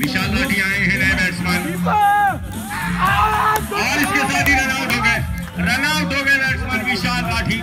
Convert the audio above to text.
विशाल लाठी आए हैं नए बैट्समैन। और इसके साथ ही रन आउट हो गए। रन आउट हो गए बैट्समैन विशाल लाठी